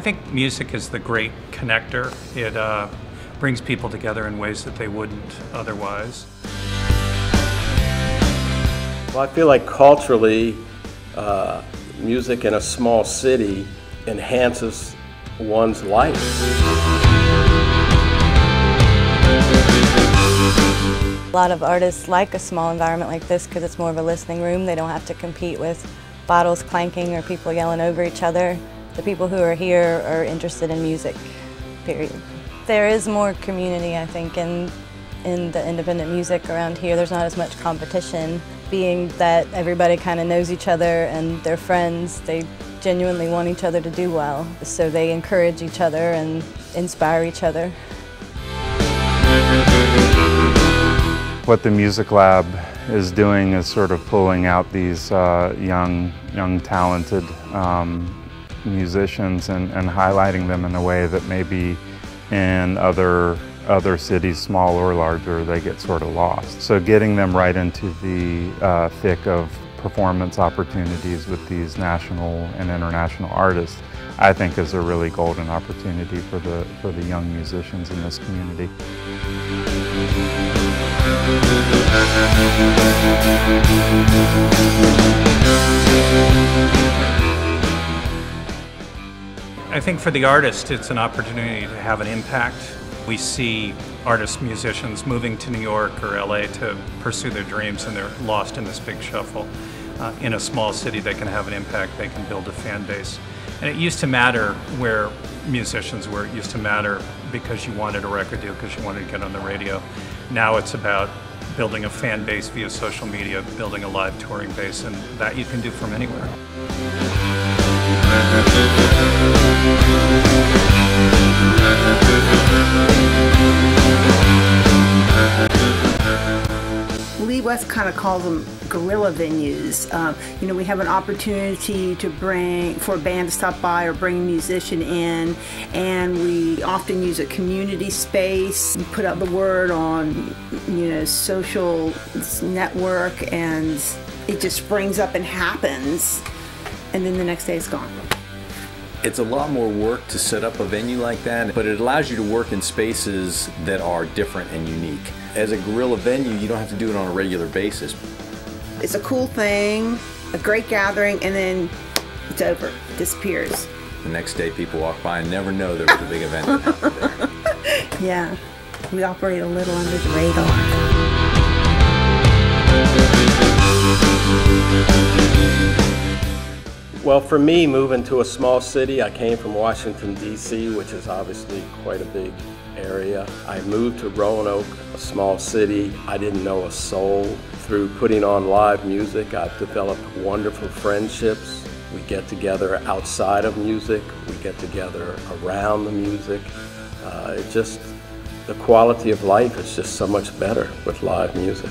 think music is the great connector. It uh, brings people together in ways that they wouldn't otherwise. Well, I feel like culturally, uh, music in a small city enhances one's life. A lot of artists like a small environment like this because it's more of a listening room. They don't have to compete with bottles clanking or people yelling over each other. The people who are here are interested in music, period. There is more community, I think, in, in the independent music around here. There's not as much competition. Being that everybody kind of knows each other and they're friends, they genuinely want each other to do well. So they encourage each other and inspire each other. What the Music Lab is doing is sort of pulling out these uh, young, young talented um, musicians and, and highlighting them in a way that maybe in other other cities, small or larger, they get sort of lost. So getting them right into the uh, thick of performance opportunities with these national and international artists, I think is a really golden opportunity for the, for the young musicians in this community. I think for the artist, it's an opportunity to have an impact. We see artists, musicians moving to New York or LA to pursue their dreams and they're lost in this big shuffle. Uh, in a small city, they can have an impact, they can build a fan base. And it used to matter where musicians were. It used to matter because you wanted a record deal, because you wanted to get on the radio. Now it's about building a fan base via social media, building a live touring base, and that you can do from anywhere. Lee West kind of calls them guerrilla venues. Um, you know, we have an opportunity to bring for a band to stop by or bring a musician in, and we often use a community space. We put out the word on, you know, social network, and it just springs up and happens, and then the next day it's gone. It's a lot more work to set up a venue like that, but it allows you to work in spaces that are different and unique. As a guerrilla venue, you don't have to do it on a regular basis. It's a cool thing, a great gathering, and then it's over, disappears. The next day, people walk by and never know there was a big event that happened there. Yeah, we operate a little under the radar. Well, for me, moving to a small city, I came from Washington, D.C., which is obviously quite a big area. I moved to Roanoke, a small city. I didn't know a soul. Through putting on live music, I've developed wonderful friendships. We get together outside of music. We get together around the music. Uh, it just, the quality of life is just so much better with live music.